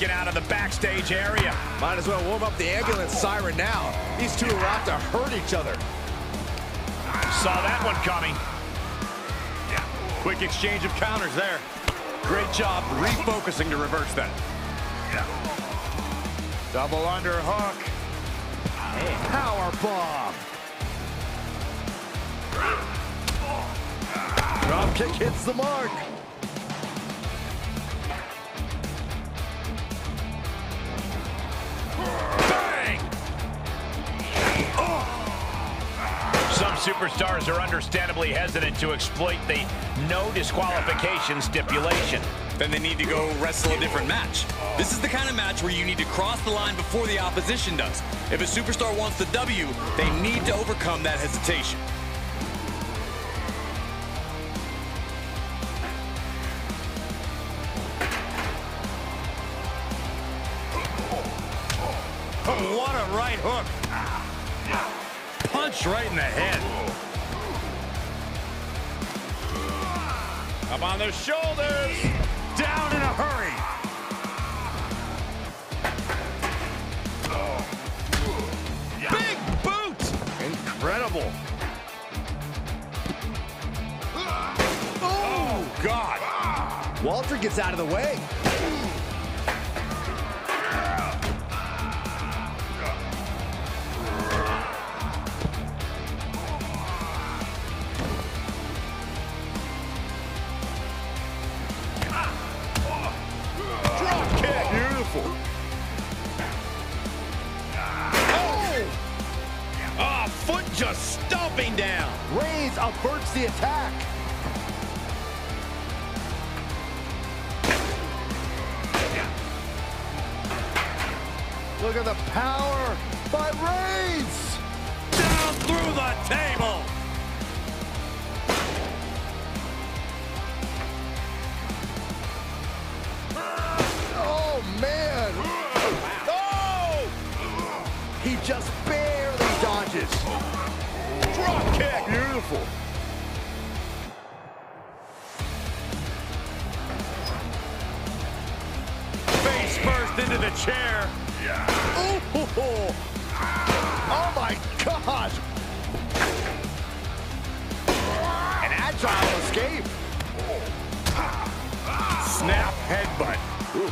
breaking out of the backstage area. Might as well warm up the ambulance siren now. These two are out to hurt each other. Saw that one coming. Quick exchange of counters there. Great job refocusing to reverse that. Double underhook. Power bomb. Drop kick hits the mark. Superstars are understandably hesitant to exploit the no disqualification stipulation. Then they need to go wrestle a different match. This is the kind of match where you need to cross the line before the opposition does. If a superstar wants the W, they need to overcome that hesitation. What a right hook. Punch right in the head. Up on the shoulders. Down in a hurry. Big boot! Incredible. Oh, God. Walter gets out of the way. Kick! Beautiful. Ah, foot just stomping down. Reigns averts the attack. Look at the power by Reigns. Down through the table. Drop kick! Beautiful. Face first into the chair. Yeah. Oh, oh my God. An agile escape. Snap headbutt. Oh,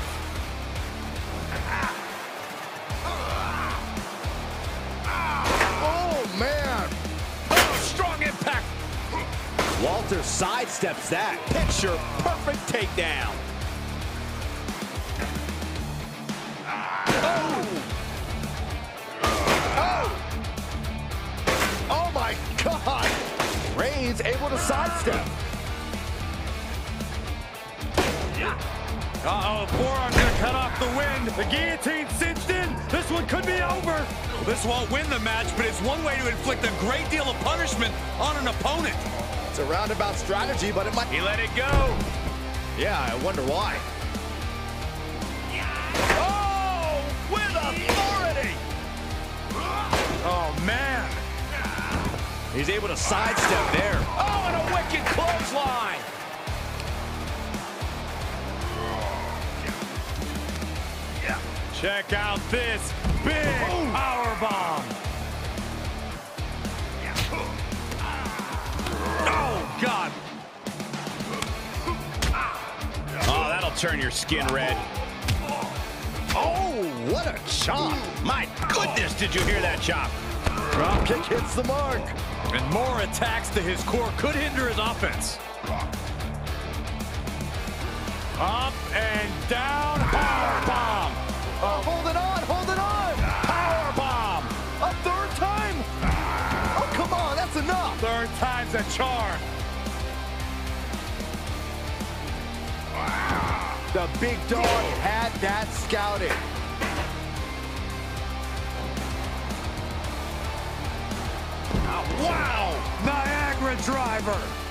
Sidesteps that. Picture perfect takedown. Oh! Oh Oh my God! Reigns able to sidestep. Uh-oh, forearm's gonna cut off the wind. The guillotine cinched in. This one could be over. This won't win the match, but it's one way to inflict a great deal of punishment on an opponent. It's a roundabout strategy, but it might. He let it go. Yeah, I wonder why. Oh, with authority! Oh, man. He's able to sidestep there. Oh, and a wicked clothesline! Check out this big power bomb. Turn your skin red. Oh, what a chop. My goodness, did you hear that chop? Drop kick hits the mark. And more attacks to his core could hinder his offense. Up and down, power bomb. Oh, hold it on, hold it on. Power bomb. A third time. Oh, come on, that's enough. Third time's a charm. The big dog had that scouted. Wow! Niagara driver.